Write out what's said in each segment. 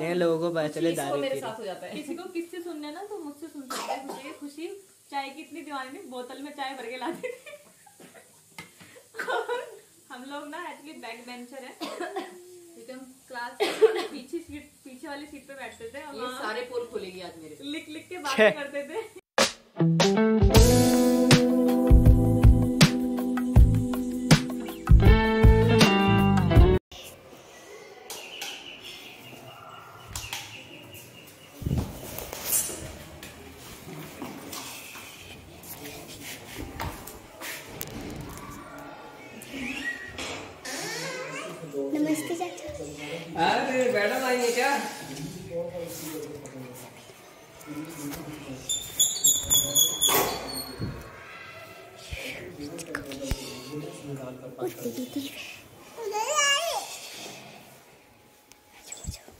करते हैं लोगों को पता चले दारू मेरे साथ हो जाता है। किसी को किससे सुनना है ना तो मुझसे सुन सकते हैं। मुझे खुशी चाय की इतनी दीवानी नहीं बोतल में चाय भर के लाती थी और हम लोग ना एक्चुअली बैक बेंचर है क्योंकि हम क्लास पीछे सीट पीछे वाली सीट पे बैठते थे। और ये सारे पोल खुलेंगे आज मेरे। लिख लिख के बातें करते थे।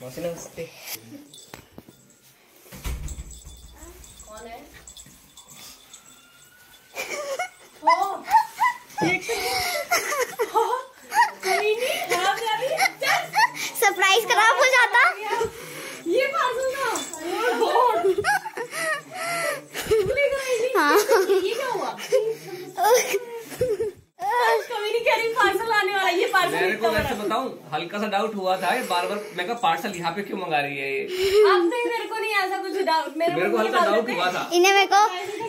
मौसी नमस्ते कौन है सरप्राइज़ खराब हो जाता ये पार्सल था हाँ ये क्या हुआ कभी नहीं कह रही पार्सल आने वाला ये पार्सल मेरे को वैसे बताऊँ हल्का सा डाउट हुआ था बार बार मैं कहा पार्सल यहाँ पे क्यों मंगा रही है ये? तक मेरे को नहीं ऐसा कुछ डाउट मेरे मेरे को हल्का डाउट हुआ था। इन्हें मेरे को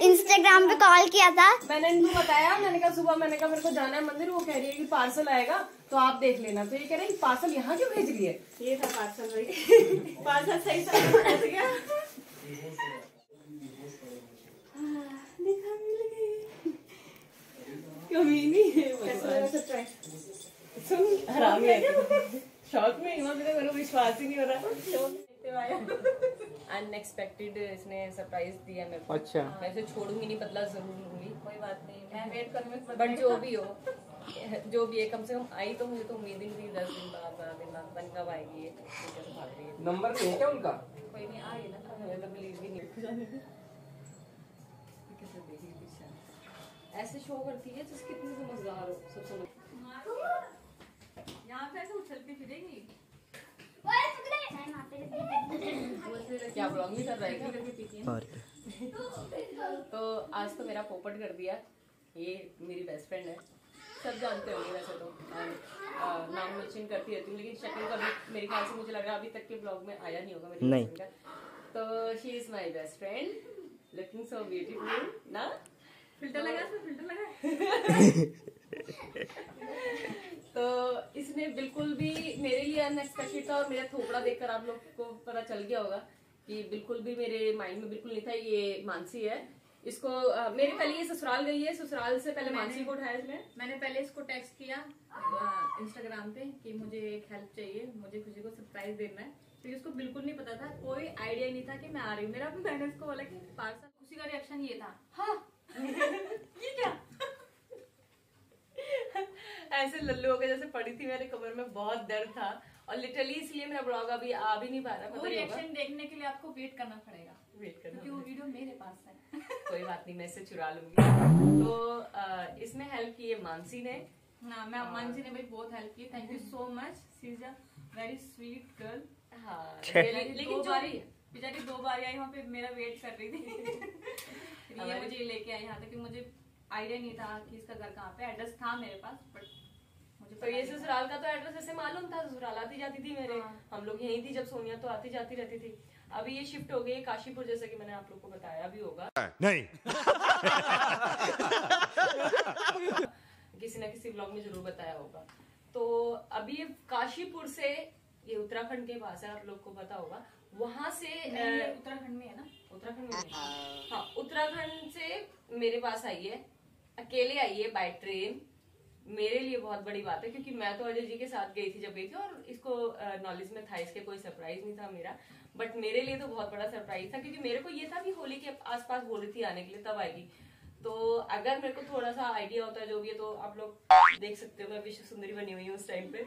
इंस्टाग्राम पे कॉल किया था। मैंने इनको बताया मैंने कहा सुबह मैंने कहा मेरे को जाना है मंदिर वो कह रही है कि पार्सल आएगा तो आप देख लेना। तो ये कह रहे हैं पार्सल यहाँ क्यों भेज रही है? ये था पार्सल पार्सल सही पहुँच गया। नहीं है हरामी है। शौक में हिम्मत मेरे को विश्वास ही नहीं हो रहा। अनएक्सपेक्टेड इसने सरप्राइज़ दिया मेरे को। अच्छा। मैं इसे छोड़ूँगी नहीं बदला ज़रूर लूँगी। कोई बात नहीं। मैं वेट करूँगी बट जो भी हो जो भी है कम से कम आई तो मुझे तो उम्मीद ही नहीं दस दिन बाद बारह दिन बाद बन कब आएगी ये। है नंबर नहीं है क्या उनका? कोई नहीं आ गई ना। हमें तो बिलीव ही। नहीं ऐसे शो करती है जिसकी इतनी समझदार हो सब समझ यहाँ पे ऐसे उछलती फिरेगी क्या ब्लॉग नहीं कर रहा है? और तो आज तो मेरा पोपट कर दिया। ये मेरी बेस्ट फ्रेंड है। सब जानते होंगे वैसे तो। नाम मेंशन करती रहती हूँ लेकिन शक्ल का भी मेरे ख्याल से मुझे लग रहा है अभी तक के ब्लॉग में आया नहीं होगा मेरी नहीं। का। तो she is my best friend looking so beautiful ना? फ़िल्टर लगा फ़िल्टर लगा। तो इसने बिल्कुल भी मेरे लिए अनएक्सपेक्टेड था और मेरा थोपड़ा देखकर आप लोग को पता चल गया होगा। कि बिल्कुल भी मेरे माइंड में बिल्कुल नहीं था ये मानसी है। इसको अ, मेरे पहले ये ससुराल गई है ससुराल से पहले मानसी को उठाया इसने। मैंने पहले इसको टेक्स्ट किया इंस्टाग्राम पे कि मुझे एक हेल्प चाहिए मुझे खुशी को सरप्राइज़ देना है। क्योंकि उसको बिल्कुल नहीं पता था कोई आइडिया नहीं था कि मैं आ रही हूँ। मेरा मैंने उसको बोला कि पार्सल खुशी का रिएक्शन ये था। हाँ। ये क्या? ऐसे लल्लू के जैसे पड़ी थी मेरे कमर में बहुत दर्द था। और लिटरली इसलिए मेरा ब्लॉग अभी आ भी नहीं पा रहा वो। रिएक्शन देखने के लिए आपको वेट करना पड़ेगा। वेट करना क्योंकि वो वीडियो मेरे पास है। कोई बात नहीं मैं इसे चुरा लूँगी। तो इसमें हेल्प की है मानसी ने। ना मैं जी ने भाई बहुत हेल्प की। Thank you so much she is a very sweet girl हाँ लेकिन जो बेचारी दो बार आई वहाँ पे मेरा वेट कर रही थी। ये मुझे लेके आई यहाँ तक कि मुझे आइडिया नहीं था कि इसका घर कहाँ पे एड्रेस था मेरे पास बट तो ये ससुराल का तो एड्रेस ऐसे मालूम था ससुराल आती जाती थी मेरे। हम लोग यहीं थी जब सोनिया तो आती जाती रहती थी। अभी ये शिफ्ट हो गई काशीपुर जैसे कि मैंने आप लोग को बताया भी होगा। नहीं। किसी ना किसी ब्लॉग में ज़रूर बताया होगा। तो अभी ये काशीपुर से ये उत्तराखंड के पास है आप लोग को पता होगा। वहाँ से उत्तराखंड में है ना? उत्तराखंड में हाँ। उत्तराखंड से मेरे पास आई है। अकेले आई है बाय ट्रेन मेरे लिए बहुत बड़ी बात है क्योंकि मैं तो अजय जी के साथ गई थी जब गई थी और इसको नॉलेज में था इसके कोई सरप्राइज़ नहीं था मेरा। बट मेरे लिए तो बहुत बड़ा सरप्राइज़ था क्योंकि मेरे को ये था कि होली के आसपास रही थी आने के लिए तब आएगी। तो अगर मेरे को थोड़ा सा आइडिया होता है जो भी है तो आप लोग देख सकते हो मैं विश्व सुंदरी बनी हुई हूँ उस टाइम पे।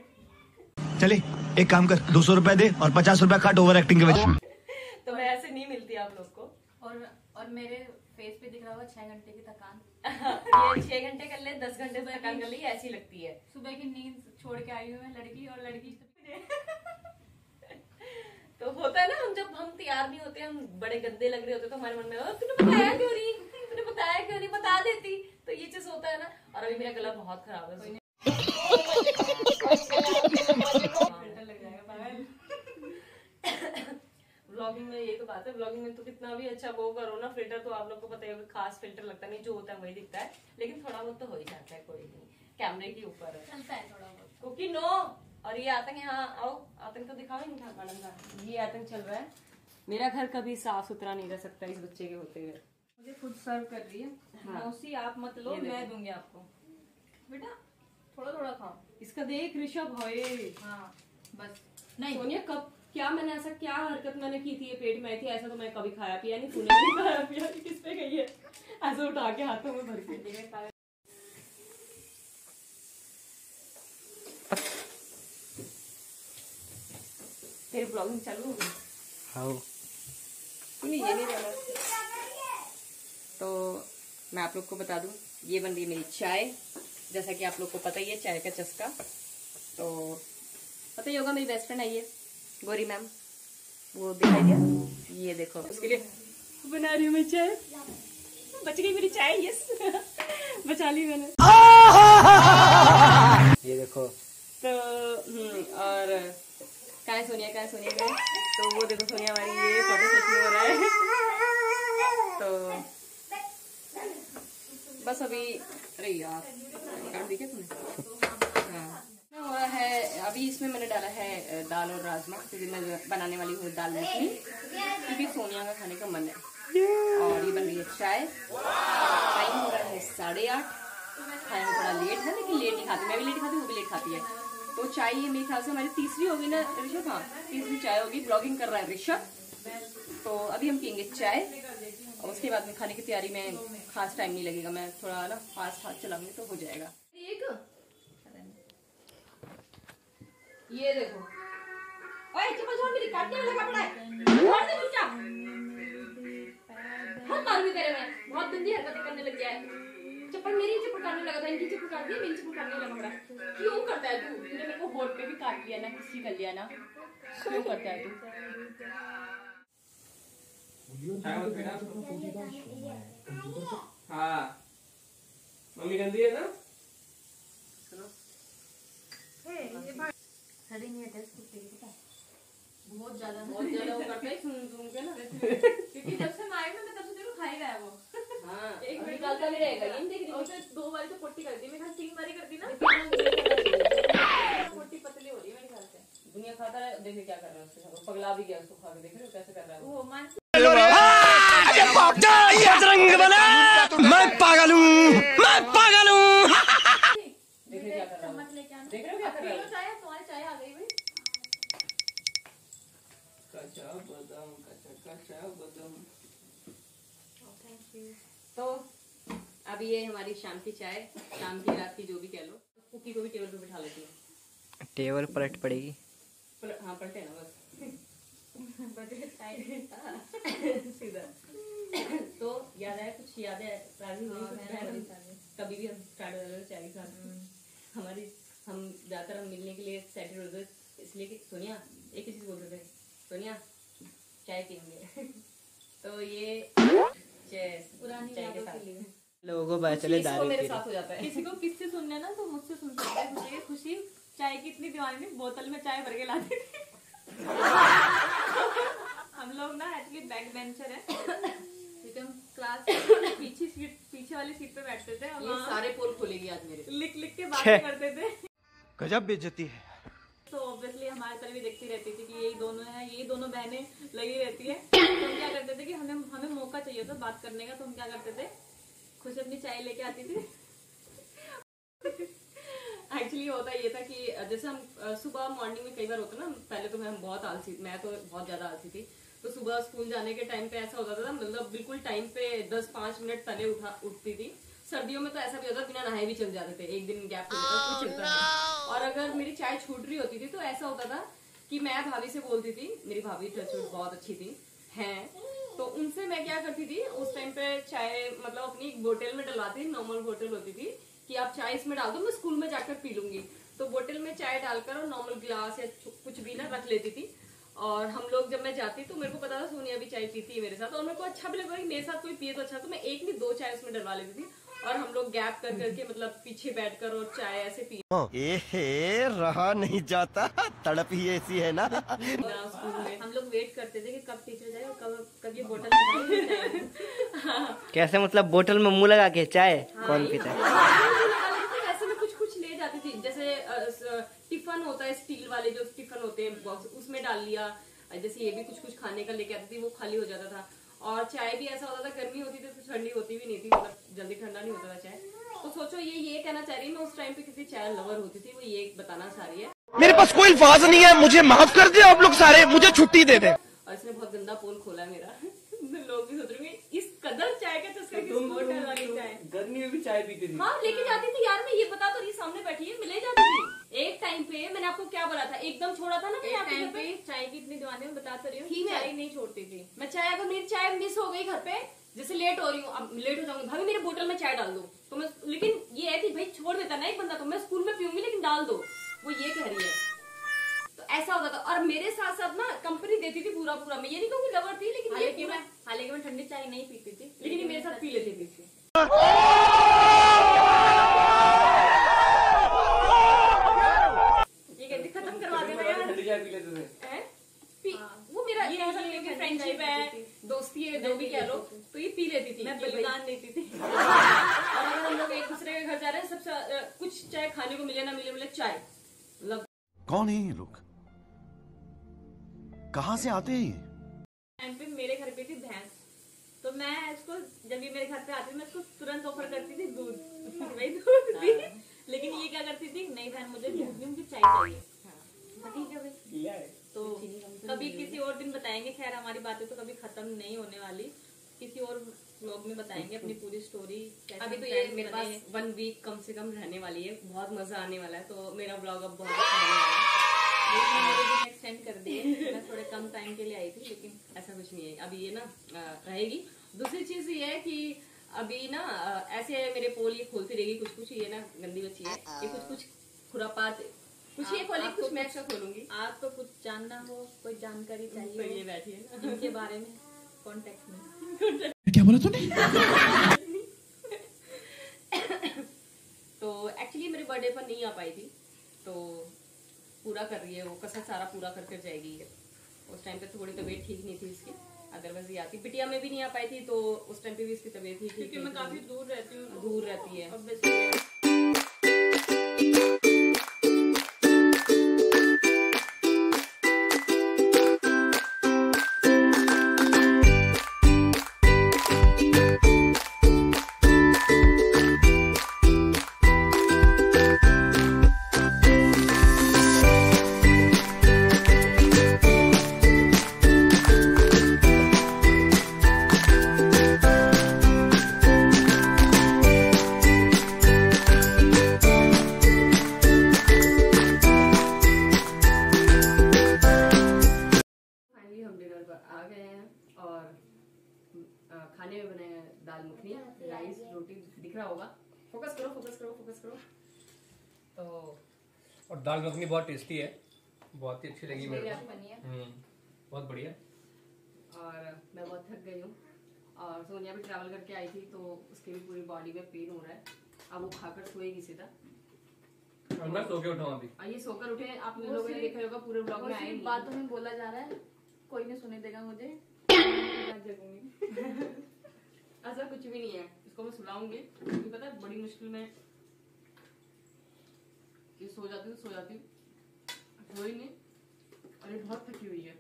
चले एक काम कर दो सौ रुपए दे और पचास रुपए काट ओवर एक्टिंग के वजह तो मैं ऐसे नहीं मिलती आप लोग को। और और मेरे फेस पे दिख रहा होगा छह घंटे की थकान। ये छह घंटे कर ले दस घंटे थकान कर ली ऐसी लगती है। सुबह की नींद छोड़ के आई हूँ मैं लड़की और लड़की तो होता है ना हम जब हम तैयार नहीं होते हम बड़े गंदे लग रहे होते तो हमारे मन में "ओ, तूने बताया क्यों नहीं? तूने बताया क्यों नहीं? बता देती। तो ये चीज़ होता है ना। और अभी मेरा गला बहुत खराब है व्लॉगिंग में ये तो बात है व्लॉगिंग में तो कितना भी अच्छा वो करो ना फ़िल्टर तो आप लोग को पता ही खास फ़िल्टर लगता नहीं जो होता है वही दिखता है लेकिन थोड़ा बहुत तो हो ही जाता है कोई नहीं कैमरे के ऊपर। है चलता है थोड़ा बहुत। कुकी नो और ये आतंक यहाँ आओ आतंक तो दिखाओ नहीं मैडम का। ये आतंक चल रहा है। मेरा घर कभी साफ़ सुथरा नहीं रह सकता इस बच्चे के होते हुए। मुझे खुद सर्व कर रही है। हाँ। मौसी आप मत लो मैं दूँगी आपको। बेटा थोड़ा थोड़ा खाओ। इसका देख ऋषभ होए। हाँ बस। नहीं। सोनिया कब क्या मैंने ऐसा क्या हरकत मैंने की थी? ये पेट में आई थी ऐसा तो मैं कभी खाया पिया नहीं तूने भी खाया पिया कि किस पे गई है? ऐसे उठा के हाथों में भर के। तेरी ब्लॉगिंग चालू हो गई? हाँ ये नहीं रहना तो मैं आप लोग को बता दूँ ये बन रही मेरी चाय। जैसा कि आप लोग को पता ही है चाय का चस्का। तो पता ही होगा मेरी बेस्ट फ्रेंड आई है। गौरी मैम वो दिखाई दिया। ये देखो। उसके लिए बना रही हूँ मैं चाय। बच गई मेरी चाय यस बचा ली मैंने। ये देखो। तो हम्म, और कहाँ है सोनिया कहाँ है सोनिया है? तो वो देखो सोनिया हमारी ये फ़ोटो सेशन हो रहा है। तो बस अभी अरे यार कार्ड दिखे तुम्हें हाँ ना हुआ है अभी इसमें मैंने डाला है दाल और राजमा क्योंकि मैं बनाने वाली हूँ दाल मखनी। क्योंकि सोनिया का खाने का मन है। और ये बन रही है चाय। टाइम हो रहा है साढ़े आठ। खाने में थोड़ा लेट है लेकिन लेट नहीं खाती मैं भी लेट खाती हूँ वो भी लेट खाती है। तो चाय ये मेरे ख्याल से हमारी तीसरी होगी ना ऋषभ? हाँ तीसरी चाय होगी। ब्लॉगिंग कर रहा है ऋषभ। तो अभी हम पियेंगे चाय। और उसके बाद में खाने की तैयारी में खास टाइम नहीं लगेगा। मैं थोड़ा ना फास्ट हाथ चलाऊँगी तो हो जाएगा। एक ये देखो। ओए चप्पल छोड़ मेरी काटने वाला कपड़ा है? छोड़ दे चुपचाप बहुत मार भी तेरे में। बहुत गंदी हरकतें करने लग गया है। चप्पल मेरी चप्पल काटने लगा था इनकी चप्पल काट दी मेरी चप्पल काटने लगा पड़ा क्यों करता है तू? तूने मेरे को होट पे भी काट लिया ना किसी कर लिया ना। क्यों करता है तू? हाँ। मम्मी गंदी है ना? बहुत ज़्यादा बहुत ज़्यादा वो करता है सुन सुन के ना। क्योंकि जब से मैं आई मैं तब से तेरे को खा ही रहा है। वो हाँ एक निकालता रहेगा ये देख रही और फिर दो बारी तो पोटी कर दी मैं खाली तीन बारी कर दी ना। पोटी पतली हो रही है मेरे ख्याल से। दुनिया खाता है देखिए क्या कर रहा है उसके पगला भी गया उसको खा के देख रहे हो कैसे कर रहा है वो। वो मान मैं पागल हूँ मैं पागल हूँ देख रहे हो क्या कर रहा है चम्मच लेके आना। देख रहे हो क्या कर रहा है? चाय तुम्हारी चाय आ गई भाई। कच्चा बादाम कच्चा कच्चा बादाम। तो अब ये हमारी शाम की चाय शाम की रात की जो भी कह लो। कुकी को भी टेबल पे बिठा लेती है। टेबल पलट पड़ेगी। पल- हाँ पलटे ना बस। सीधा। तो याद आया कुछ याद है कभी भी हम स्टार्ट हो जाते चाय के साथ। हमारी हम ज़्यादातर हम मिलने के लिए एक्साइटेड होते थे इसलिए कि सोनिया एक ही चीज़ बोलते थे सोनिया चाय पियेंगे। तो ये पुरानी चाय के साथ। लोगों को पता चले दारू मेरे साथ हो जाता है। किसी को किससे सुनना है ना तो मुझसे सुन सकते हैं। मुझे खुशी चाय की इतनी दीवानी थी बोतल में चाय भर के लाती थी। हम लोग ना एक्चुअली बैक बेंचर है क्लास पीछे सीट पीछे वाली सीट पे बैठते थे और ये सारे पोल खोलेगी आज मेरे। लिख लिख के बातें करते थे। गजब बेइज्जती है। तो ऑब्वियसली हमारे तरफ़ भी देखती रहती थी कि यही दोनों है, यही दोनों बहनें लगी रहती है। तो हम क्या करते थे कि हमें हमें मौका चाहिए था बात करने का तो हम क्या करते थे? खुशी अपनी चाय लेके आती थी। एक्चुअली होता ये था कि जैसे हम सुबह मॉर्निंग में कई बार होता ना, पहले तो मैं बहुत आलसी, मैं तो बहुत ज़्यादा आलसी थी। तो सुबह स्कूल जाने के टाइम पे ऐसा होता था मतलब बिल्कुल टाइम पे दस पाँच मिनट पहले उठा, उठती थी। सर्दियों में तो ऐसा भी होता बिना नहाए भी चल जाते थे। एक दिन गैप कुछ चलता था और अगर मेरी चाय छूट रही होती थी तो ऐसा होता था कि मैं भाभी से बोलती थी मेरी भाभी टचवुड बहुत अच्छी थी हैं। तो उनसे मैं क्या करती थी उस टाइम पे चाय मतलब अपनी एक बोतल में डलवाती थी नॉर्मल बोतल होती थी कि आप चाय इसमें डाल दो मैं स्कूल में जाकर पी लूँगी। तो बोतल में चाय डालकर और नॉर्मल ग्लास या कुछ भी ना रख लेती थी। और हम लोग जब मैं जाती तो मेरे को पता था सोनिया भी चाय पीती है मेरे साथ। और मेरे को अच्छा भी लगता कि मेरे साथ कोई पिए तो अच्छा। तो मैं एक नहीं दो चाय उसमें डलवा लेती थी। और हम लोग गैप कर करके मतलब पीछे बैठकर और चाय ऐसे पी एहे रहा नहीं जाता। तड़प ही ऐसी है ना। स्कूल में। हम लोग वेट करते थे कि कब टीचर जाए और कब कब ये बोतल में कैसे मतलब बोतल में मुँह लगा के चाय? हाँ, कौन पीता है? ऐसे में कुछ कुछ ले जाती थी। जैसे टिफन होता है स्टील वाले जो टिफन होते हैं बॉक्स उसमें डाल लिया। जैसे ये भी कुछ कुछ खाने का लेके आती थी वो खाली हो जाता था। और चाय भी ऐसा होता था गर्मी होती थी तो ठंडी होती भी नहीं थी मतलब जल्दी ठंडा नहीं होता था चाय तो सोचो ये ये कहना चाह रही है मैं उस टाइम पे किसी चाय लवर होती थी वो ये बताना चाह रही है। मेरे पास कोई अल्फाज नहीं है मुझे माफ़ कर दे आप लोग सारे मुझे छुट्टी दे दे। और इसने बहुत गंदा पोल खोला है मेरा। लोग भी सोच रहे इस कदर चाय का चस्का किस बोतल वाली चाय? गर्मी में भी चाय पीती थी। हाँ लेके जाती थी यार मैं ये बता तो रही सामने बैठी है मैं ले जाती थी। एक टाइम पे मैंने आपको क्या बोला था? एकदम छोड़ा था ना एक आपके टाइम घर पे? पे चाय की इतनी दीवानी मैं बता तो रही हूँ चाय नहीं छोड़ती थी। मैं चाय अगर मेरी चाय मिस हो गई घर पे जैसे लेट हो रही हूँ अब लेट हो जाऊँगी। भाभी मेरे बोतल में चाय डाल दो। तो मैं लेकिन ये है कि भाई छोड़ देता ना एक बंदा तो मैं स्कूल में पीऊँगी लेकिन डाल दो। वो ये कह रही है। तो ऐसा होता था। और मेरे साथ साथ ना कंपनी देती थी पूरा पूरा मैं ये नहीं कहूँगी लवर थी लेकिन हालाँकि मैं हालाँकि मैं ठंडी चाय नहीं पीती थी लेकिन ये मेरे साथ पी लेती थी ये कहती खत्म करवा देना यार ठंडी चाय पी लेते थे हैं? पी- वो मेरा ये कह ऐसा सकते हो कि नहीं फ्रेंडशिप करनी है चाहिए दोस्ती है जो भी कह लो। तो ये पी लेती थी मैं बलिदान देती थी। और अगर हम लोग एक दूसरे के घर जा रहे हैं सबसे कुछ चाहे खाने को मिले ना मिले मिले चाय। मतलब कौन है ये लोग? कहाँ से आते हैं ये? टाइम पे मेरे घर पे थी भैंस तो मैं इसको जब ये मेरे घर पे आती मैं इसको तुरंत ऑफ़र करती थी दूध। भाई दूध दी लेकिन ये क्या करती थी नहीं बहन मुझे दूध नहीं मुझे चाय चाहिए। हाँ, ठीक है भाई तो कभी किसी और दिन बताएँगे खैर हमारी बातें तो कभी खत्म नहीं होने वाली। किसी और ब्लॉग में बताएँगे अपनी पूरी स्टोरी अभी तो ये मेरे पास वन वीक कम से कम रहने वाली है बहुत मज़ा आने वाला है तो मेरा ब्लॉग अब बहुत अच्छा एक्सटेंड कर दिए मैं थोड़े कम टाइम के लिए आई थी लेकिन ऐसा कुछ नहीं है। अभी ये ना रहेगी। दूसरी चीज़ ये है कि अभी ना ऐसे मेरे पोल ये खोलती रहेगी कुछ कुछ ये ना गंदी बच्ची है। ये कुछ कुछ खुरापात कुछ ये आप- खोलेगी कुछ मैं एक्स्ट्रा खोलूँगी आपको कुछ जानना हो कोई जानकारी तो चाहिए ये हो बैठी है। ना इनके बारे में कॉन्टेक्ट में। क्या बोला तूने? तो एक्चुअली मेरे बर्थडे पर नहीं आ पाई थी तो पूरा कर रही है वो कसर सारा पूरा कर कर जाएगी ये। उस टाइम पे थोड़ी तबीयत ठीक नहीं थी इसकी अदरवाइज़ ये आती। बिटिया में भी नहीं आ पाई थी तो उस टाइम पे भी इसकी तबीयत ही ठीक क्योंकि मैं काफ़ी दूर रहती हूँ दूर रहती है। खाने में बनाए हैं दाल मखनी राइस रोटी दिख रहा होगा। फोकस करो फोकस करो फोकस करो। तो और दाल मखनी बहुत टेस्टी है। बहुत ही अच्छी लगी मेरे को। हम्म, बहुत बढ़िया। और मैं बहुत थक गई हूँ। और सोनिया भी ट्रैवल करके आई थी तो उसकी भी पूरी बॉडी में पेन हो रहा है। अब वो खाकर सोएगी सीधा। और मैं सो के उठाऊँ अभी। ये सोकर उठे आप लोगों ने देखा होगा पूरे ब्लॉग में नहीं। बातों में बोला जा रहा है। कोई नहीं सुने देगा मुझे। ऐसा कुछ भी नहीं है। इसको मैं सुलाऊँगी क्योंकि पता है बड़ी मुश्किल में ये सो जाती हूँ सो जाती हूँ। हो ही नहीं। और ये बहुत थकी हुई है।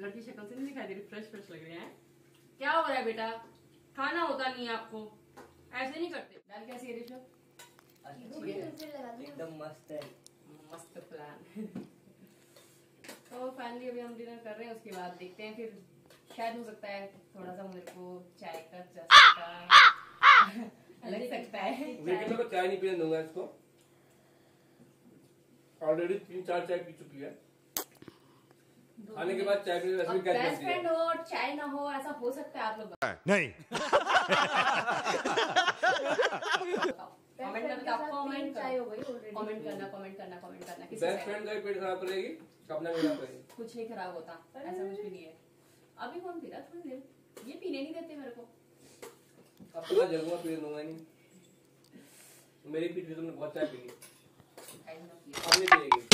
लड़की शक्ल से नहीं दिखाई दे रही फ्रेश फ्रेश लग रही है। क्या हो रहा है बेटा? खाना होता नहीं है आपको। ऐसे नहीं करते। दाल कैसी है ऋषभ है। एकदम मस्त है। मस्त प्लान तो फाइनली अभी हम डिनर कर रहे हैं उसके बाद देखते हैं फिर शायद हो सकता है थोड़ा सा मेरे को चाय का चस्का लग सकता है। लेकिन मैं को चाय नहीं पीने दूँगा इसको। ऑलरेडी तीन चार चाय पी चुकी है। खाने के बाद चाय पीने वैसे भी बेस्ट है? फ्रेंड हो और चाय ना हो ऐसा हो सकता है आप लोग। नहीं। कमेंट करना कमेंट करना कमेंट करना बेस्ट फ्रेंड का पेट खराब रहेगी कुछ नहीं खराब होता ऐसा कुछ भी नहीं है। अभी कौन पी थोड़ी देर ये पीने नहीं देते मेरे को। अब तो ज़रूर पी लूँगा नहीं। मेरी पीठ में तुमने बहुत चाय पी ली। अब नहीं पिएगी।